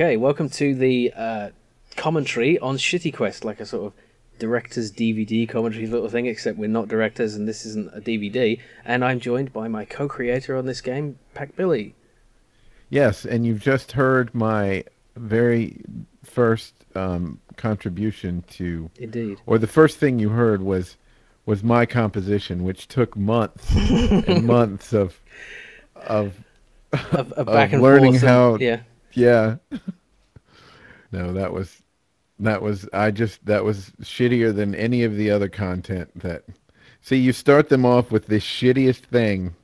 Okay, welcome to the uh, commentary on Shitty Quest, like a sort of director's DVD commentary little thing, except we're not directors and this isn't a DVD. And I'm joined by my co creator on this game, PacBilly. Yes, and you've just heard my very first um, contribution to, Indeed. or the first thing you heard was was my composition, which took months and months of of back Of and learning forth and- how- yeah. Yeah. no, that was that was I just that was shittier than any of the other content that. See, you start them off with the shittiest thing,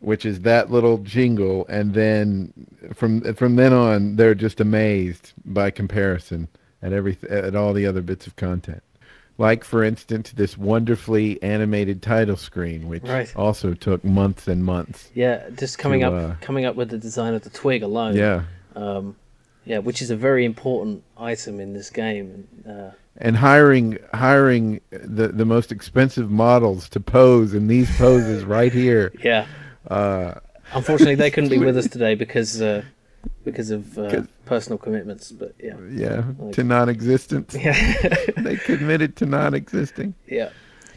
which is that little jingle, and then from from then on, they're just amazed by comparison at every at all the other bits of content. Like, for instance, this wonderfully animated title screen, which Right. also took months and months. Yeah, just coming To, up, uh, coming up with the design of the twig alone. Yeah. um, yeah, which is a very important item in this game. Uh, and hiring hiring the the most expensive models to pose in these poses right here. yeah, Uh, unfortunately, they couldn't be with us today because uh, because of uh, personal commitments. But yeah, yeah, Like- to non-existence. yeah, they committed to non-existing. yeah.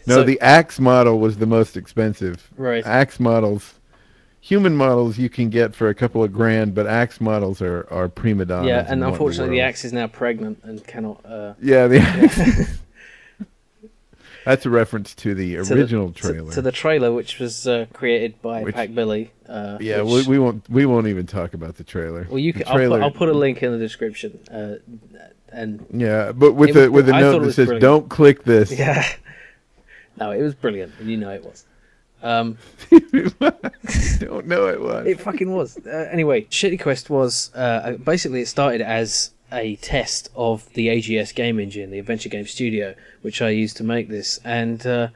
No, So- the Axe model was the most expensive. Right. Axe models, human models you can get for a couple of grand, but Axe models are are prima donnas. Yeah, and unfortunately, the world. axe is now pregnant and cannot. Uh, Yeah, the Axe. That's a reference to the to the- original to- trailer. to, the trailer, which was uh, created by Which- PacBilly. Uh, yeah, which- we, we won't we won't even talk about the trailer. well, you can. I'll put, I'll put a link in the description. Uh, and Yeah, but with It a with a note that says brilliant. "Don't click this." yeah, no, it was brilliant, and you know it was. Um, Don't know it was. It fucking was. Uh, anyway, Shitty Quest was uh, basically it started as a test of the AGS game engine, the Adventure Game Studio, which I used to make this, and uh,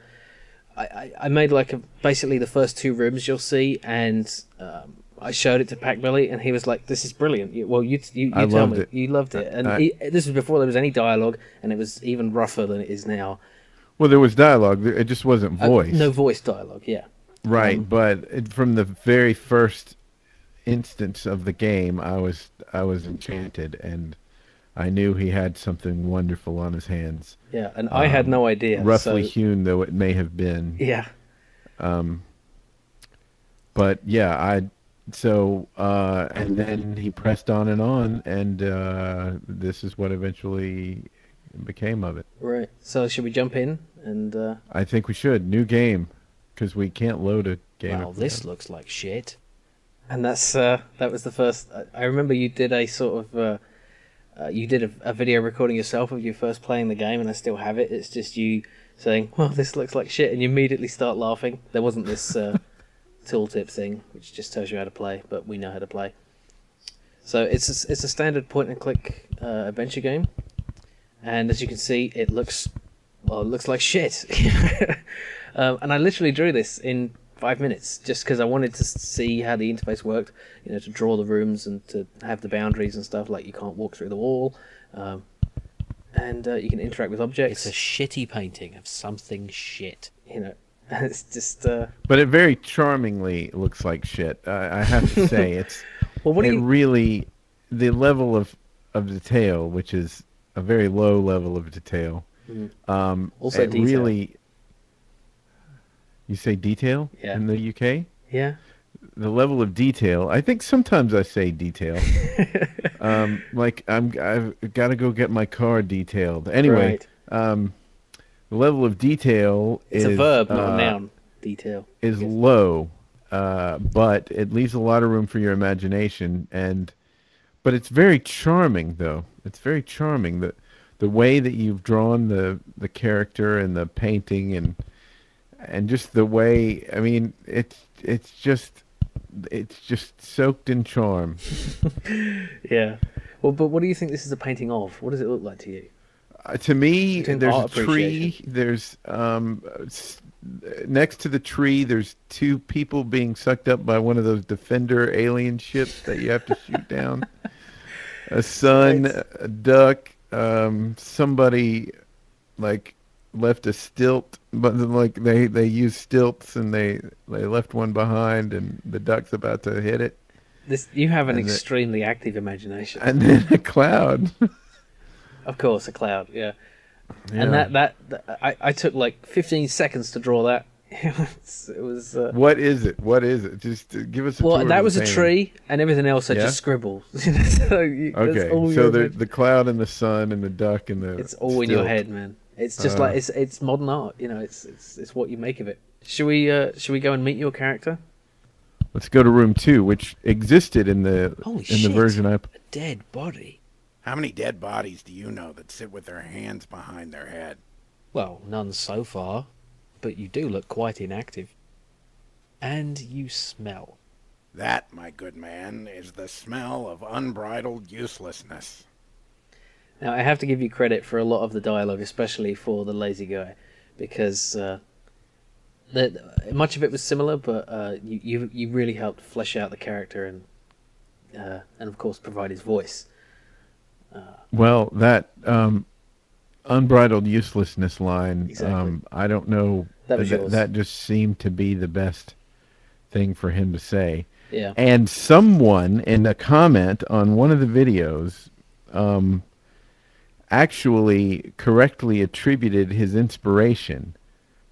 I, I, made like a, basically the first two rooms you'll see, and um, I showed it to PacBilly, and he was like, "This is brilliant." You, well, you you, you tell loved me it. you loved it, and I- he, this was before there was any dialogue, and it was even rougher than it is now. Well, there was dialogue. It just wasn't Uh, voice. no voice dialogue. Yeah. right, um, but it, from the very first instance of the game, I was I was enchanted, and I knew he had something wonderful on his hands. Yeah, and I had Um, no idea. Roughly so, hewn though it may have been. yeah. Um But yeah, I so uh, and then he pressed on and on, and uh, this is what eventually became of it. Right. So should we jump in and? Uh, I think we should new game because we can't load a game. Wow, if- this looks like shit. And that's uh, that was the first. I, I remember you did a sort of uh, uh, you did a, a video recording yourself of you first playing the game, and I still have it. It's just you saying, "Well, this looks like shit," and you immediately start laughing. There wasn't this uh, tooltip thing, which just tells you how to play, but we know how to play. So it's a, it's a standard point and click uh, adventure game, and as you can see, it looks well, it looks like shit. um, and I literally drew this in five minutes just because I wanted to see how the interface worked. You know, to draw the rooms and to have the boundaries and stuff. Like you can't walk through the wall, um, and uh, you can interact with objects. It's a shitty painting of something shit. you know, it's just uh, But it very charmingly looks like shit. I, I have to say, it's well, what do it you? really the level of of detail, which is a very low level of detail. Mhm. Um, Also it detail. really. You say detail Yeah. in the UK? Yeah, the level of detail. I think sometimes I say detail. um, like I'm, I've got to go get my car detailed. Anyway, Right. um, the level of detail it's is a verb, not uh, a noun. Detail Is low, uh, but it leaves a lot of room for your imagination. And but it's very charming, though. It's very charming the the way that you've drawn the the character and the painting and and just the way. I mean, it's it's just it's just soaked in charm. Yeah. Well, but what do you think this is a painting of? What does it look like to you? Uh, to me, there's a tree. There's um, next to the tree. There's two people being sucked up by one of those defender alien ships that you have to shoot down. A sun, Right. a duck. Um, somebody like left a stilt, but like they they used stilts and they they left one behind, and the duck's about to hit it. This you have an And the- extremely active imagination. and then a cloud. Of course, a cloud. Yeah, Yeah. and that, that that I I took like 15 seconds to draw that. it was. It was uh, What is it? What is it? Just uh, give us a well, that was a tree, and everything else I Yeah? just scribbled. so you, Okay, so the the cloud and the sun and the duck and the it's all in your head, man. It's just Uh. like it's it's modern art. You know, it's it's it's what you make of it. Should we uh should we go and meet your character? Let's go to room two, which existed in the Holy in the version I. A dead body. How many dead bodies do you know that sit with their hands behind their head? Well, none so far, but you do look quite inactive. And you smell. That, my good man, is the smell of unbridled uselessness. Now I have to give you credit for a lot of the dialogue, especially for the lazy guy, because uh, the, much of it was similar, but uh, you, you you really helped flesh out the character and uh, and of course provide his voice. Well, that um, unbridled uselessness line. Exactly. Um, I don't know. That yours. that just seemed to be the best thing for him to say. Yeah, And someone in a comment on one of the videos um, actually correctly attributed his inspiration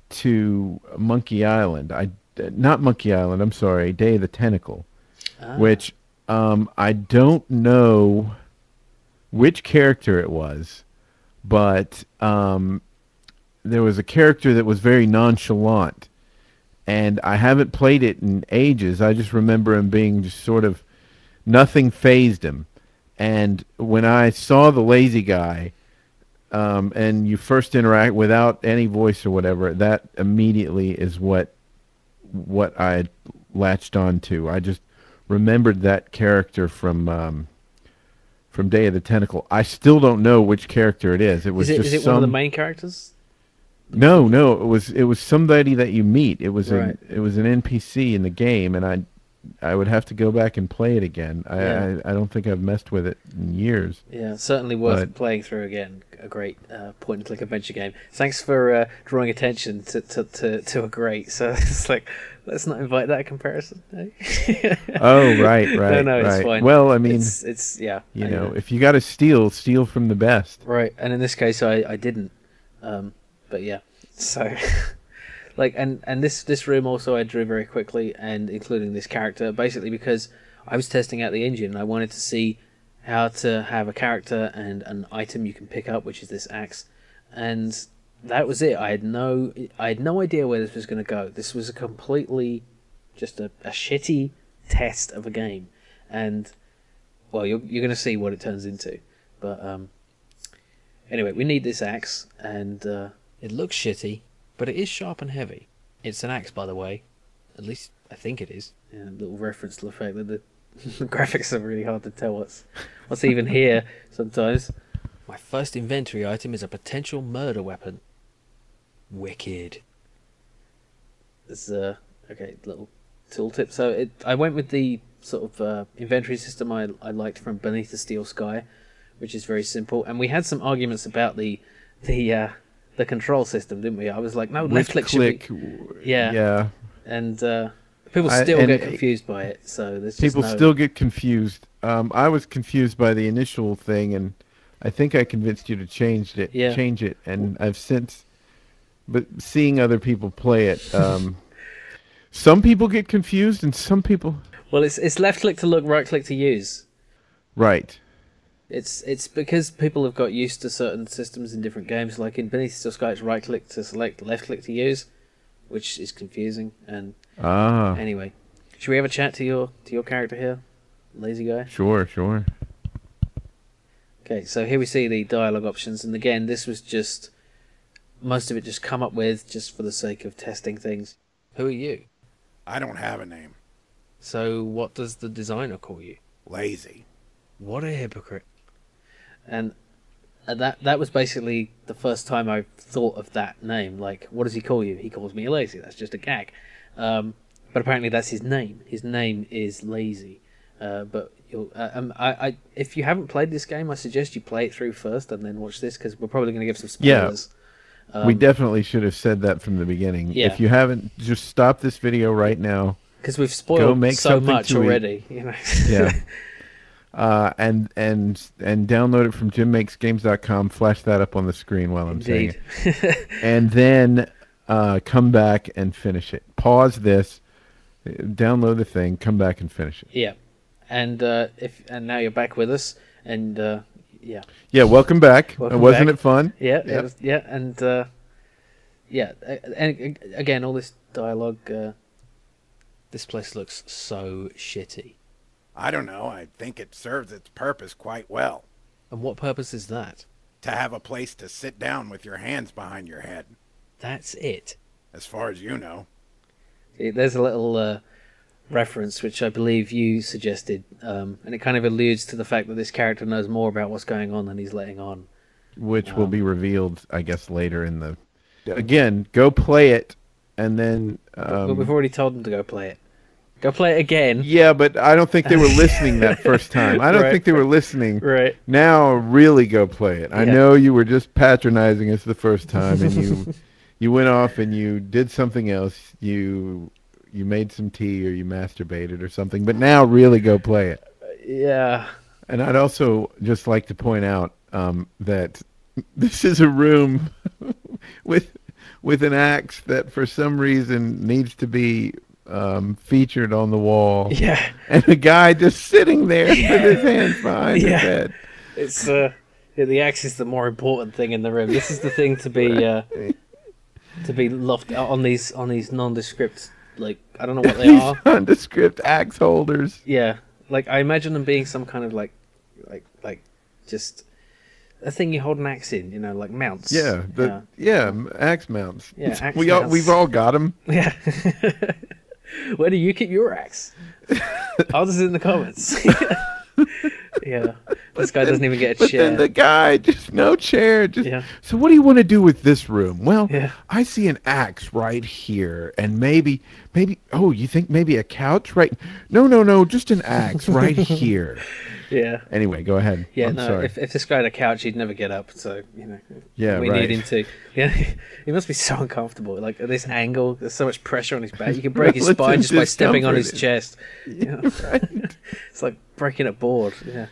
to Monkey Island. I not Monkey Island. I'm sorry, Day of the Tentacle, Ah. which um, I don't know which character it was, but um, there was a character that was very nonchalant and I haven't played it in ages. I just remember him being just sort of nothing phased him. And when I saw the lazy guy, um, and you first interact without any voice or whatever, that immediately is what what I latched on to. I just remembered that character from um, from Day of the Tentacle. I still don't know which character it is. It was is it just is it some one of the main characters? no, no, it was it was somebody that you meet. It was Right. a, it was an NPC in the game, and I I would have to go back and play it again. I Yeah. I, I don't think I've messed with it in years. Yeah, certainly worth But- playing through again. A great uh, point and click adventure game. Thanks for uh, drawing attention to, to, to, to a great. So it's like, let's not invite that comparison. eh? Oh right, right, no, no, it's right. fine. Well, I mean, it's, it's yeah, you I know, if you got to steal, steal from the best. Right, and in this case, I, I didn't. Um, but yeah, so like, and and this this room also I drew very quickly, and including this character, basically because I was testing out the engine, and I wanted to see how to have a character and an item you can pick up, which is this axe, and that was it. I had no I had no idea where this was going to go. This was a completely just a, a shitty test of a game, and well, you're you're going to see what it turns into, but um. Anyway, we need this axe, and uh, It looks shitty, but it is sharp and heavy. It's an axe, by the way. At least I think it is. yeah, a little reference to the fact that the, graphics are really hard to tell what's what's even here sometimes. My first inventory item is a potential murder weapon. Wicked. There's uh, okay, little tooltip. So it, I went with the sort of uh, inventory system I I liked from Beneath the Steel Sky, which is very simple. And we had some arguments about the the uh, the control system, didn't we? I was like, no, left click should be. Yeah. yeah. and uh, people I- still and get confused by it. So there's just People no- still get confused. Um, I was confused by the initial thing, and I think I convinced you to change it. Yeah. Change it, and I've since. But seeing other people play it, um, some people get confused, and some people. Well, it's it's left click to look, right click to use. Right. It's it's because people have got used to certain systems in different games. Like in Beneath Steel Sky, it's right click to select, left click to use, which is confusing. And Ah. anyway, should we have a chat to your to your character here, lazy guy? Sure. Sure. Okay, so here we see the dialogue options, and again, this was just most of it just come up with just for the sake of testing things. Who are you? I don't have a name. So what does the designer call you? Lazy. What a hypocrite. And uh, that that was basically the first time I thought of that name. Like, what does he call you? He calls me lazy. That's just a gag. Um, but apparently, that's his name. His name is Lazy. Uh, but you'll, uh, um, I, I, if you haven't played this game, I suggest you play it through first and then watch this because we're probably going to give some Yeah. spoilers. Um, we definitely should have said that from the beginning. yeah. If you haven't, just stop this video right now. because we've spoiled so much already. You know. yeah. Uh, and and and download it from jimmakesgames.com. Flash that up on the screen while I'm saying it. And then uh, come back and finish it. Pause this, uh, download the thing, come back and finish it. yeah, and uh, if and now you're back with us, and uh, yeah, Yeah, welcome back. Welcome Wasn't back. it fun? yeah, it was- yeah, and uh, yeah, and again, all this dialogue. Uh, this place looks so shitty. I don't know. I think it serves its purpose quite well. And what purpose is that? To have a place to sit down with your hands behind your head, That's it. as far as you know. There's a little uh, reference which I believe you suggested, um, and it kind of alludes to the fact that this character knows more about what's going on than he's letting on. Which will Um, be revealed, I guess, later in the. Again, go play it, and then. but Um, we've already told them to go play it. Go play it again. yeah, but I don't think they were listening that first time. I don't Right. think they were listening. Right. Now, really go play it. I Yeah. know you were just patronizing us the first time, and you you went off and you did something else. You you made some tea or you masturbated or something. But now, really go play it. Yeah. And I'd also just like to point out um, that this is a room with with an axe that, for some reason, needs to be um, featured on the wall, Yeah. and the guy just sitting there with his hands behind Yeah. his head. It's uh, yeah, the axe is the more important thing in the room. This is the thing to be uh, to be left on these on these nondescript like I don't know what they are. nondescript axe holders. Yeah, like I imagine them being some kind of like like like just a thing you hold an axe in. You know, like mounts. Yeah, the yeah, m axe mounts. Yeah, axe we all we've all got them. yeah. Where do you keep your axe? I'll just in the comments. yeah, this guy doesn't even get a But chair. then the guy just no chair. Just Yeah. so. What do you want to do with this room? Well, Yeah. I see an axe right here, and maybe maybe oh, you think maybe a couch right? No, no, no, just an axe right here. Yeah. Anyway, go ahead. Yeah, I'm no. sorry. If if this guy had a couch, he'd never get up. So you know, Yeah, we right. need him to. Yeah, he must be so uncomfortable. Like at this angle, there's so much pressure on his back. You can break his spine just by stepping on his discomfort. chest. You know? it's like breaking a board. Yeah.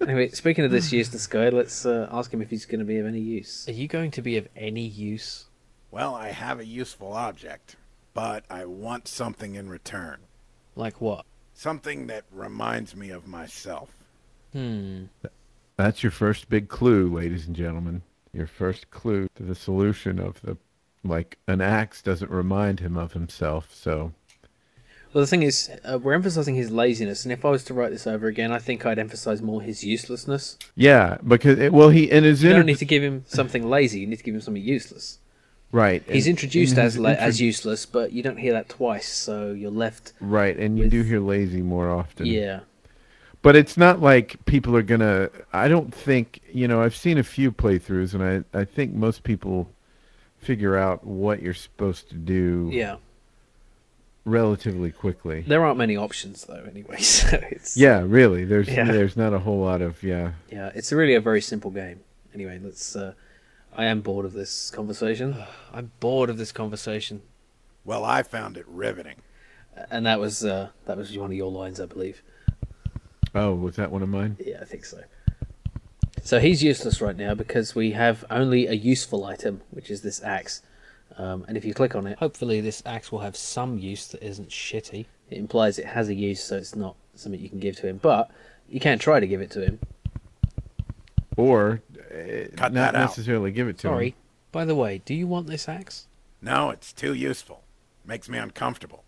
anyway, speaking of this useless guy, let's uh, ask him if he's going to be of any use. Are you going to be of any use? Well, I have a useful object, but I want something in return. Like what? Something that reminds me of myself. Hmm. That's your first big clue, ladies and gentlemen. Your first clue to the solution of the like an axe doesn't remind him of himself. So Well, the thing is, uh, we're emphasizing his laziness, and if I was to write this over again, I think I'd emphasize more his uselessness. yeah, because it, well, he in his You inter- don't need to give him something lazy. You need to give him something useless. Right. He's and- introduced in as intro- as useless, but you don't hear that twice, so you're left. right, and you with- do hear lazy more often. Yeah, but it's not like people are gonna. I don't think you know. I've seen a few playthroughs, and I I think most people figure out what you're supposed to do yeah. relatively quickly. There aren't many options though, anyway. So it's Yeah, really. There's Yeah. there's not a whole lot of yeah. yeah. It's really a very simple game. Anyway, let's. Uh, I am bored of this conversation, I'm bored of this conversation. Well, I found it riveting. and that was uh, that was one of your lines, I believe. Oh, was that one of mine? Yeah, I think so. So he's useless right now because we have only a useful item, which is this axe. Um, and if you click on it, Hopefully, this axe will have some use that isn't shitty. it implies it has a use, so it's not something you can give to him. But you can try to give it to him. Or uh, Cut not that out. necessarily give it to Sorry. him. By the way, do you want this axe? No, it's too useful. Makes me uncomfortable.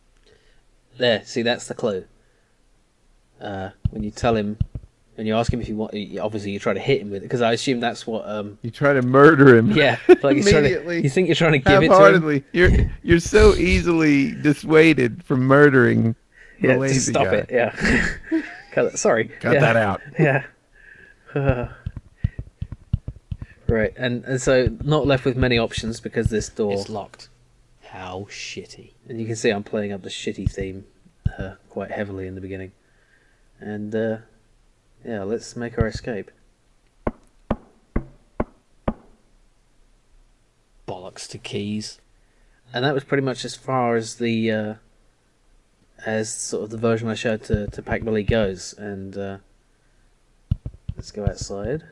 There, see, that's the clue. Uh, when you tell him, when you ask him if you want, you- obviously you try to hit him with it because I assume that's what. Um, You try to murder him. yeah, like you're to, Immediately. you think you're trying to give it to him. You're you're so easily dissuaded from murdering the Yeah, lazy just stop guy. it. Yeah. Cut sorry. Cut yeah. that out. Yeah. right, and and so not left with many options because this door, It's locked. How shitty. and you can see I'm playing up the shitty theme uh, quite heavily in the beginning, and uh, yeah, let's make our escape. Bollocks to keys. And that was pretty much as far as the uh, as sort of the version I showed to to PacBilly goes, and uh, let's go outside.